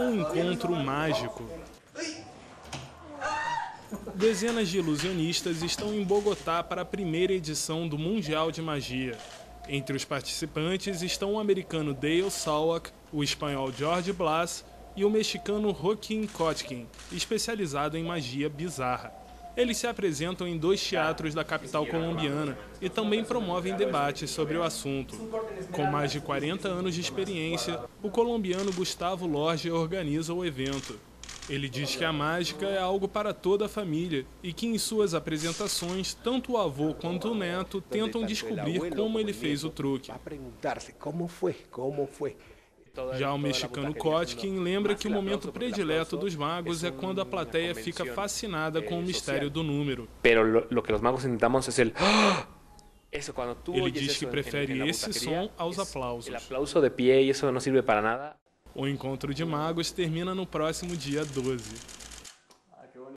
um encontro mágico. Dezenas de ilusionistas estão em Bogotá para a primeira edição do Mundial de Magia. Entre os participantes estão o americano Dale Salwak, o espanhol George Blas e o mexicano Joaquim Kotkin, especializado em magia bizarra. Eles se apresentam em dois teatros da capital colombiana e também promovem debates sobre o assunto. Com mais de 40 anos de experiência, o colombiano Gustavo Lorge organiza o evento. Ele diz que a mágica é algo para toda a família e que em suas apresentações, tanto o avô quanto o neto tentam descobrir como ele fez o truque. Como foi? Como foi? Já o mexicano Kotkin lembra que o momento predileto dos magos é quando a plateia fica fascinada com o mistério do número. Ele diz que prefere esse som aos aplausos. O encontro de magos termina no próximo dia 12.